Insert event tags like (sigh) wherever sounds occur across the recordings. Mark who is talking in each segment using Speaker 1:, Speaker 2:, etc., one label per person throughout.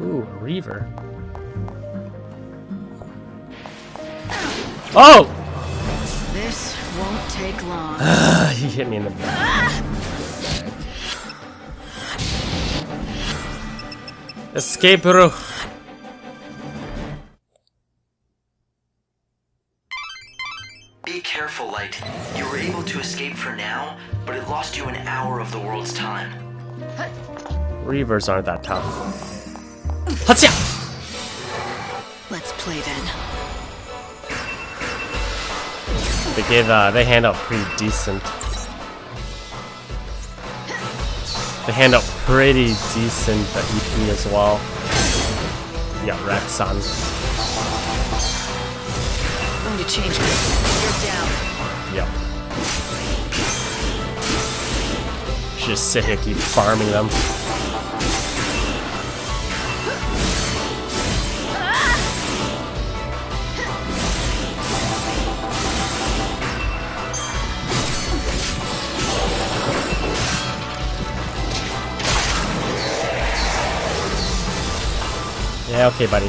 Speaker 1: Ooh, a Reaver. Oh!
Speaker 2: This won't take long. (sighs)
Speaker 1: he hit me in the back. Escape route.
Speaker 3: Be careful, Light. You were able to escape for now, but it lost you an hour of the world's time.
Speaker 1: Reavers aren't that tough. Hatsia!
Speaker 2: Let's play then.
Speaker 1: They gave, uh, they hand out pretty decent. They hand out pretty decent uh, EP as well. Yeah, Rex on.
Speaker 2: Going to change this. You're down.
Speaker 1: Yep. Just sit here, keep farming them. Yeah, okay, buddy.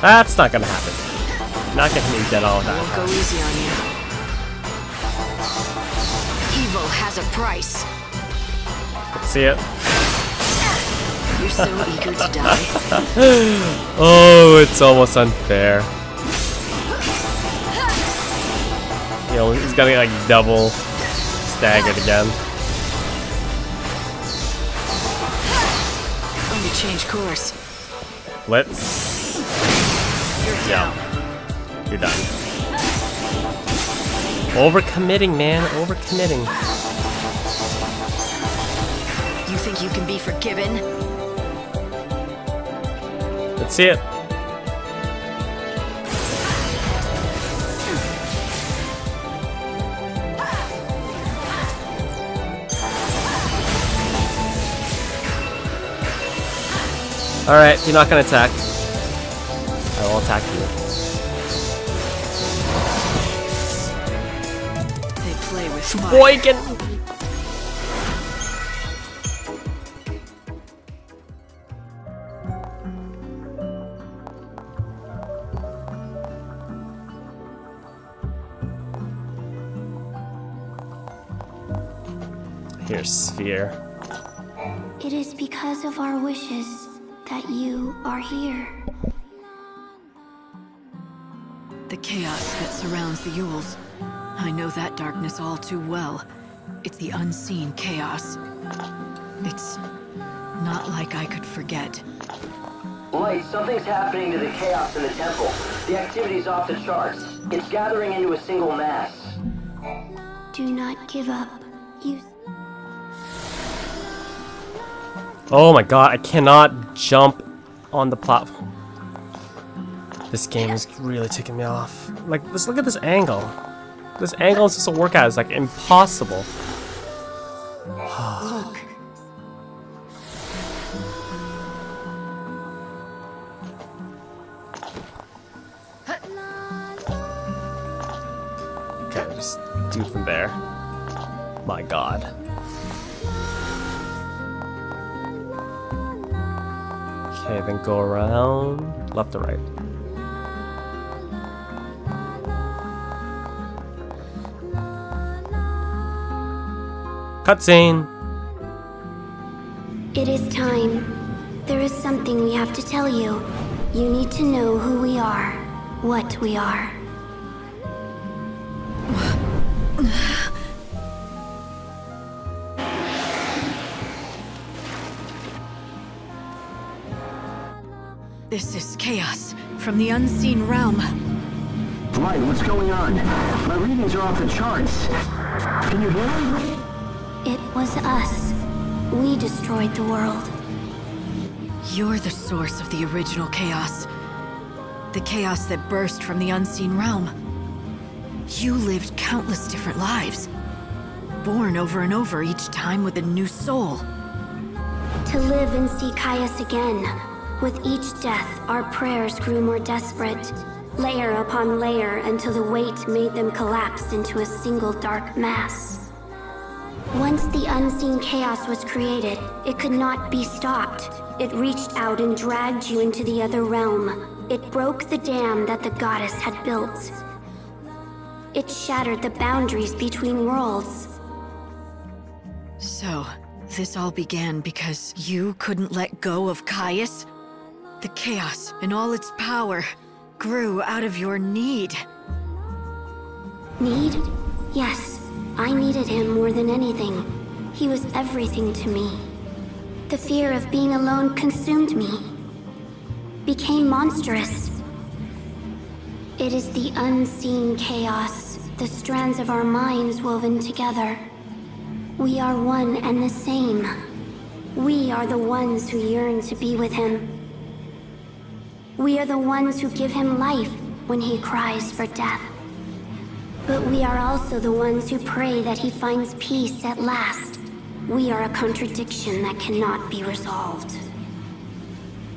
Speaker 1: That's not gonna happen. Not gonna me dead all that
Speaker 2: won't go easy on you. Evil has a price.
Speaker 1: See it?
Speaker 2: You're so (laughs) eager to die. (laughs)
Speaker 1: Oh, it's almost unfair. You know, he's gonna get like double staggered again.
Speaker 2: Change course.
Speaker 1: Let's.
Speaker 2: You're
Speaker 1: Yeah.
Speaker 2: down.
Speaker 1: You're done. Overcommitting, man. Overcommitting.
Speaker 2: You think you can be forgiven?
Speaker 1: Let's see it. Alright, you're not gonna attack. I will attack you.
Speaker 2: They play with fire.
Speaker 1: Boykin! Here's Sphere.
Speaker 4: It is because of our wishes that you are here.
Speaker 2: The chaos that surrounds the Yeuls. I know that darkness all too well. It's the unseen chaos. It's not like I could forget.
Speaker 3: Light, something's happening to the chaos in the temple. The activity's off the charts. It's gathering into a single mass.
Speaker 4: Do not give up. You
Speaker 1: Oh my god, I cannot jump on the platform. This game is really ticking me off. Like, let's look at this angle. This angle is just a workout. It's like impossible. (sighs)
Speaker 2: Look.
Speaker 1: Okay, just do from there. My god. Okay, then go around left to right. Cutscene.
Speaker 4: It is time. There is something we have to tell you. You need to know who we are, what we are.
Speaker 2: This is chaos from the unseen realm.
Speaker 5: Light, what's going on? My readings are off the charts. Can you hear me?
Speaker 4: It was us. We destroyed the world.
Speaker 2: You're the source of the original chaos. The chaos that burst from the unseen realm. You lived countless different lives. Born over and over each time with a new soul.
Speaker 4: To live and see Caius again. With each death, our prayers grew more desperate. Layer upon layer until the weight made them collapse into a single dark mass. Once the unseen chaos was created, it could not be stopped. It reached out and dragged you into the other realm. It broke the dam that the goddess had built. It shattered the boundaries between worlds.
Speaker 2: So, this all began because you couldn't let go of Caius? The chaos and all its power grew out of your need.
Speaker 4: Need? Yes, I needed him more than anything. He was everything to me. The fear of being alone consumed me. Became monstrous. It is the unseen chaos, the strands of our minds woven together. We are one and the same. We are the ones who yearn to be with him. We are the ones who give him life when he cries for death. But we are also the ones who pray that he finds peace at last. We are a contradiction that cannot be resolved.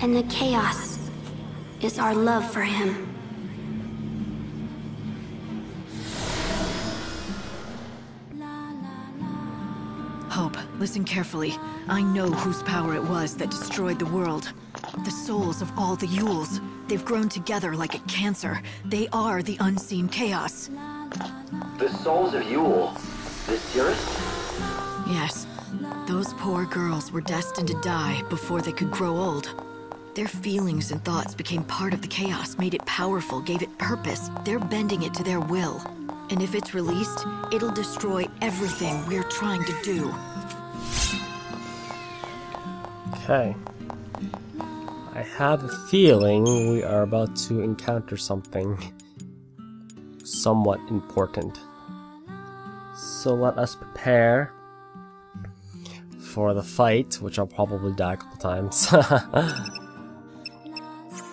Speaker 4: And the chaos is our love for him.
Speaker 2: Hope, listen carefully. I know whose power it was that destroyed the world. The souls of all the Yeuls. They've grown together like a cancer. They are the unseen chaos.
Speaker 3: The souls of Yeul. The Cirrus?
Speaker 2: Yes. Those poor girls were destined to die before they could grow old. Their feelings and thoughts became part of the chaos, made it powerful, gave it purpose. They're bending it to their will. And if it's released, it'll destroy everything we're trying to do.
Speaker 1: Okay. I have a feeling we are about to encounter something somewhat important. So let us prepare for the fight, which I'll probably die a couple times. (laughs)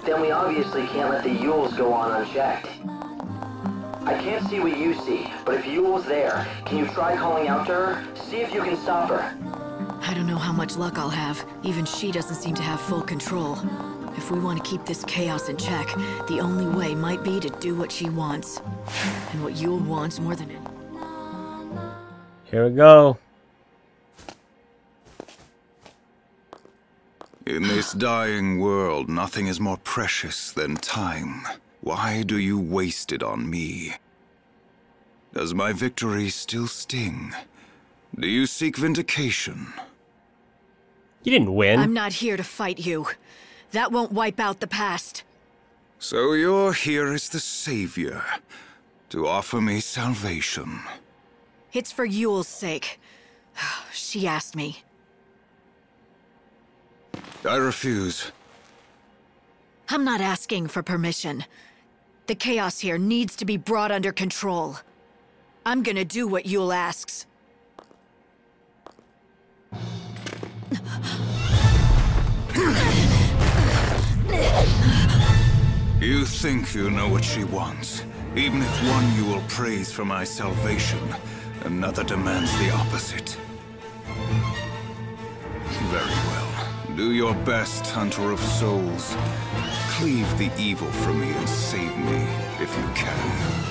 Speaker 3: Then we obviously can't let the Yeuls go on unchecked. I can't see what you see, but if Yeul's there, can you try calling out to her? See if you can stop her.
Speaker 2: I don't know how much luck I'll have. Even she doesn't seem to have full control. If we want to keep this chaos in check, the only way might be to do what she wants. And what Yeul wants more than it.
Speaker 1: Here we go.
Speaker 6: In this dying world, nothing is more precious than time. Why do you waste it on me? Does my victory still sting? Do you seek vindication?
Speaker 1: You didn't win.
Speaker 2: I'm not here to fight you. That won't wipe out the past.
Speaker 6: So you're here as the savior, to offer me salvation.
Speaker 2: It's for Yeul's sake. (sighs) She asked me.
Speaker 6: I refuse.
Speaker 2: I'm not asking for permission. The chaos here needs to be brought under control. I'm gonna do what Yule asks.
Speaker 6: You think you know what she wants. Even if one you will praise for my salvation, another demands the opposite. Very well. Do your best, Hunter of Souls. Cleave the evil from me and save me, if you can.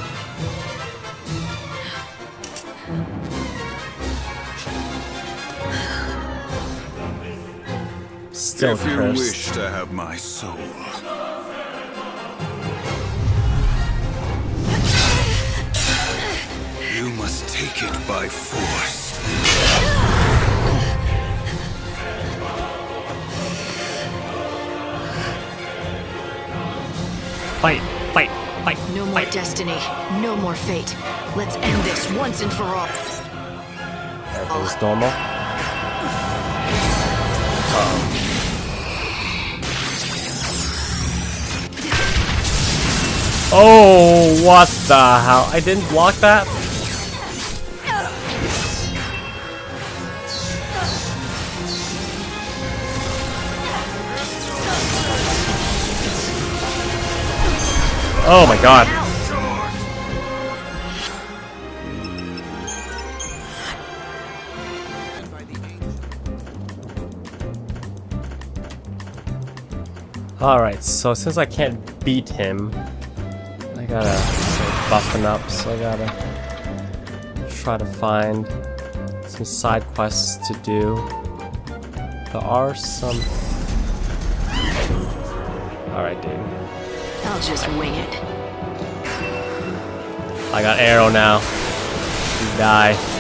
Speaker 1: Still
Speaker 6: if you wish to have my soul, you must take it by force.
Speaker 1: Fight, fight, fight.
Speaker 2: No more destiny, no more fate. Let's end this once and for all.
Speaker 1: Everything's normal. Oh, what the hell? I didn't block that? Oh my god. Alright, so since I can't beat him, gotta start buffing up, so I gotta try to find some side quests to do. There are some. Alright, dude.
Speaker 2: I'll just wing it.
Speaker 1: I got arrow now. You die.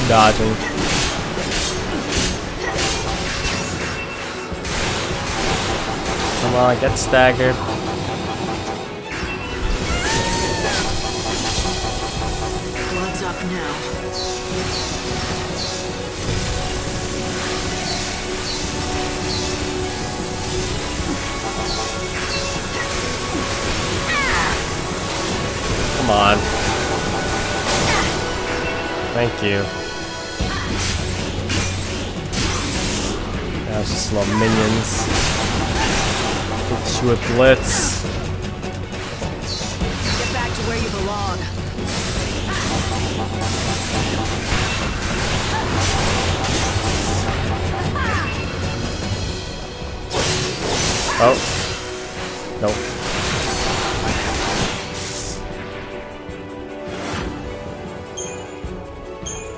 Speaker 1: You dodging. Come on, get staggered.
Speaker 2: Blood's up now.
Speaker 1: Come on. Thank you. Little minions. Hit you with blitz.
Speaker 2: Get back to where you belong.
Speaker 1: Oh. Nope.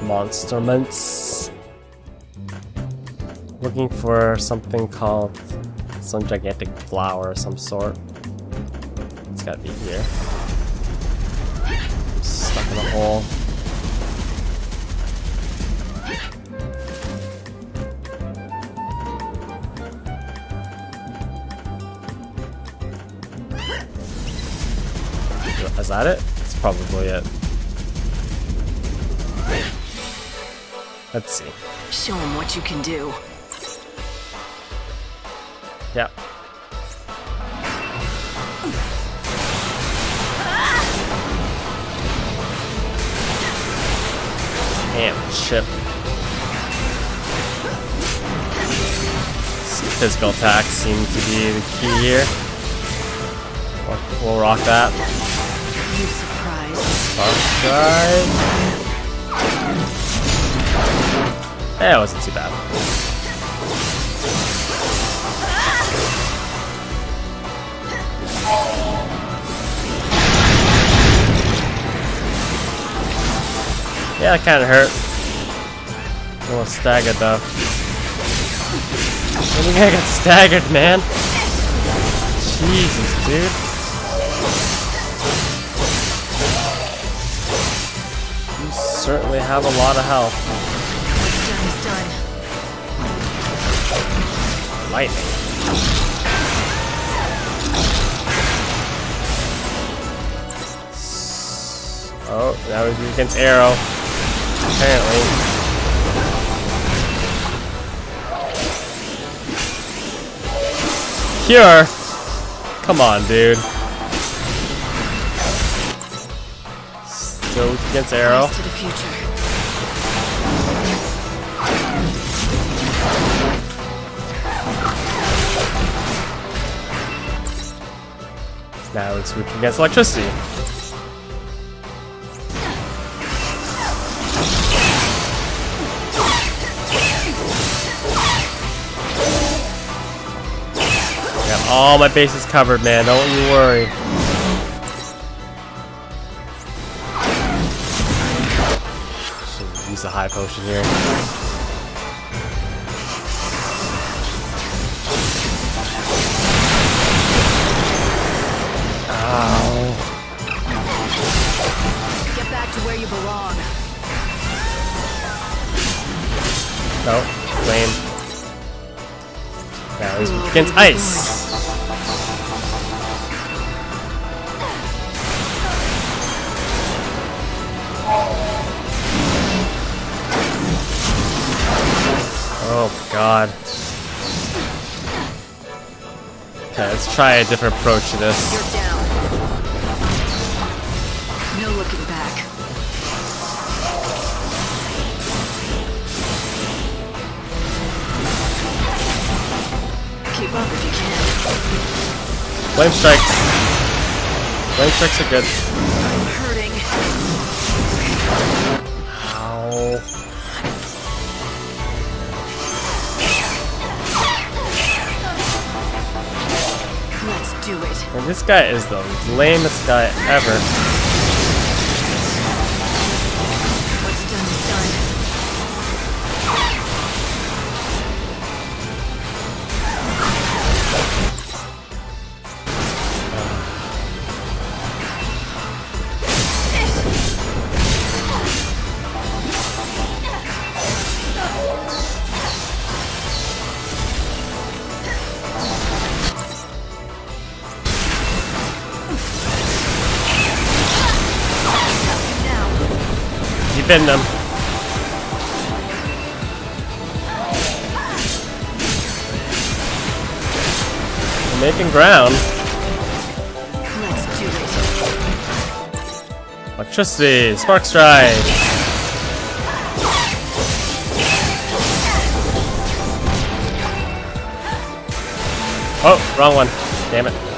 Speaker 1: Monsterments. Looking for something called some gigantic flower of some sort. It's gotta be here. Stuck in a hole. Is that it? That's probably it. Let's see.
Speaker 2: Show him what you can do.
Speaker 1: Yep. Damn, chip. Physical attacks seem to be the key here. We'll- rock that.
Speaker 2: You surprised.
Speaker 1: Alright. Yeah, it wasn't too bad. Yeah, that kind of hurt. A little staggered though. Do you I got (laughs) staggered, man? Jesus, dude. You certainly have a lot of health.
Speaker 2: What's done is done.
Speaker 1: Lightning. Oh, that was against arrow. Apparently. Cure? Come on, dude. Still against arrow.
Speaker 2: To the future.
Speaker 1: Now it's weak against electricity. All my bases covered, man. Don't you worry. Should use the high potion here. Ow.
Speaker 2: Get back to where you belong.
Speaker 1: No, flame. Now he's weak against ice. God. Okay, let's try a different approach to this.
Speaker 2: You're down. No looking back. Keep up if you can.
Speaker 1: Flame strikes. Flame strikes are good. This guy is the lamest guy ever. Pinned him. We're making ground. Electricity, spark strike. Oh, wrong one. Damn it.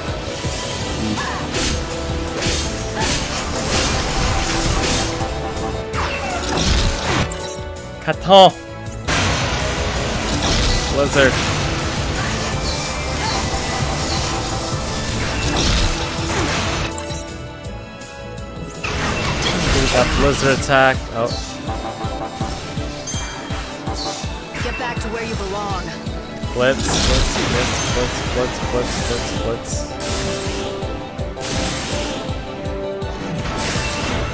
Speaker 1: Caton. Blizzard. That blizzard attack. Oh,
Speaker 2: Get back to where you belong.
Speaker 1: blitz, blitz, blitz, blitz, blitz, blitz, blitz, blitz.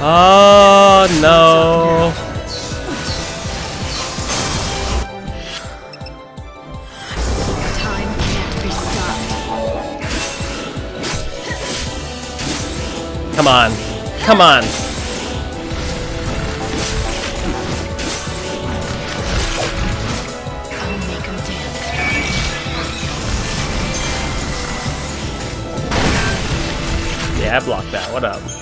Speaker 1: Oh no. Come on. Come on. Yeah, I blocked that. What up?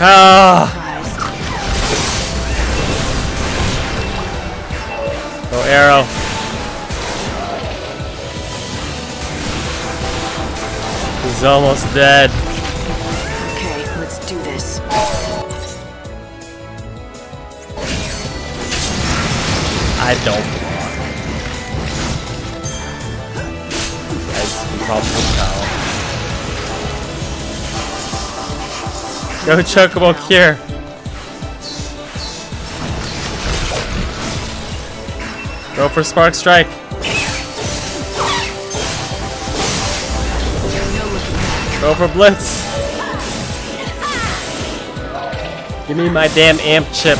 Speaker 1: Ah! Go arrow. He's almost dead.
Speaker 2: Okay, let's do this.
Speaker 1: I don't block. As you probably Go Chocobo Cure. Go for Spark Strike. Go for Blitz. Give me my damn amp chip.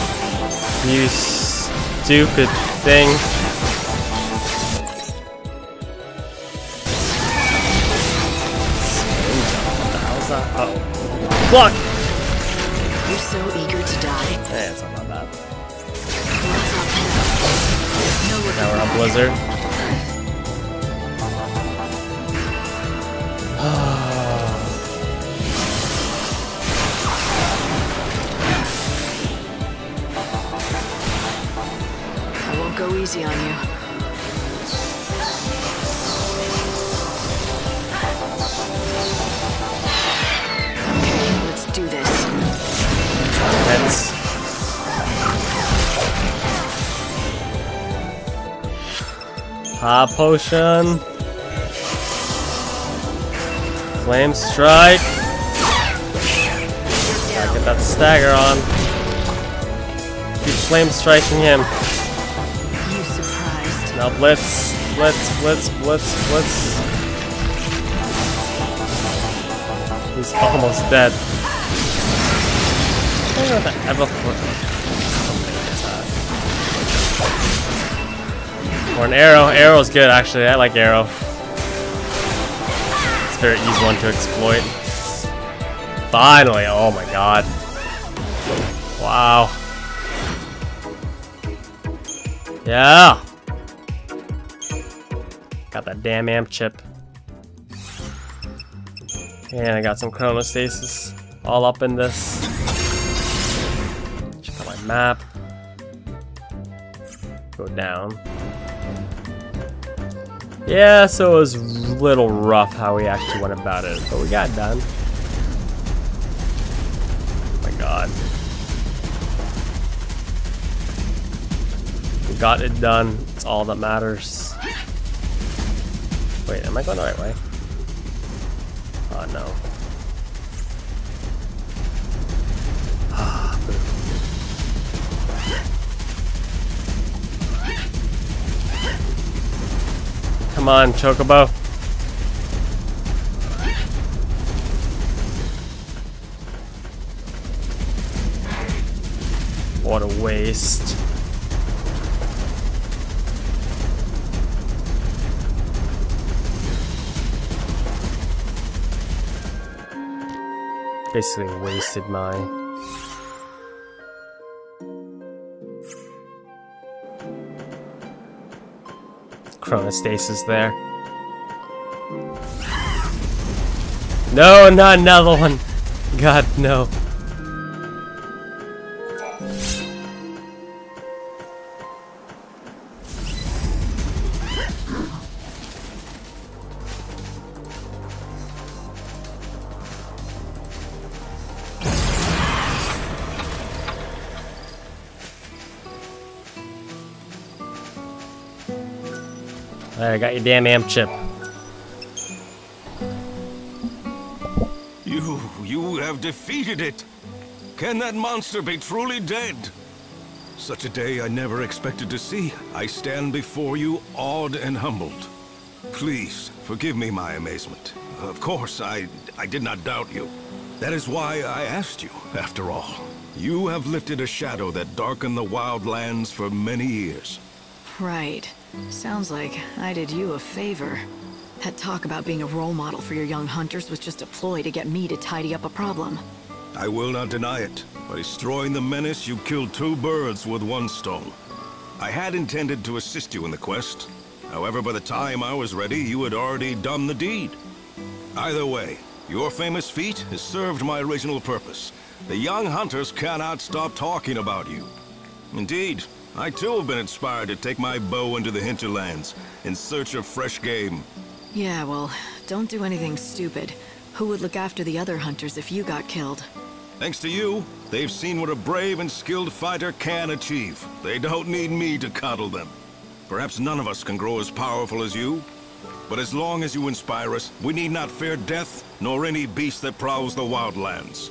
Speaker 1: You stupid thing. Block! Blizzard. (sighs)
Speaker 2: I won't go easy on you.
Speaker 1: Pop potion. Flame strike. Gotta get that stagger on. Keep flame striking him.
Speaker 2: You surprised.
Speaker 1: Now blitz, blitz, blitz, blitz, blitz. He's almost dead. I don't know what the ever Or an arrow. Arrow's good actually. I like arrow. It's a very easy one to exploit. Finally! Oh my god. Wow. Yeah. Got that damn amp chip. And I got some chronostasis all up in this. Check out my map. Go down. Yeah, so it was a little rough how we actually went about it, but we got done. Oh my god. We got it done. It's all that matters. Wait, am I going the right way? Oh no. Come on, Chocobo. What a waste. Basically wasted my Chronostasis there. No, not another one. God, no. There, I got your damn amp chip.
Speaker 7: You, you have defeated it. Can that monster be truly dead? Such a day I never expected to see. I stand before you awed and humbled. Please, forgive me my amazement. Of course, I, I did not doubt you. That is why I asked you, after all. You have lifted a shadow that darkened the wild lands for many years.
Speaker 2: Right. Sounds like I did you a favor. That talk about being a role model for your young hunters was just a ploy to get me to tidy up a problem.
Speaker 7: I will not deny it. By destroying the menace, you killed two birds with one stone. I had intended to assist you in the quest. However, by the time I was ready, you had already done the deed. Either way, your famous feat has served my original purpose. The young hunters cannot stop talking about you. Indeed, I too have been inspired to take my bow into the hinterlands in search of fresh game.
Speaker 2: Yeah, well, don't do anything stupid. Who would look after the other hunters if you got killed?
Speaker 7: Thanks to you, they've seen what a brave and skilled fighter can achieve. They don't need me to coddle them. Perhaps none of us can grow as powerful as you, but as long as you inspire us, we need not fear death, nor any beast that prowls the wildlands.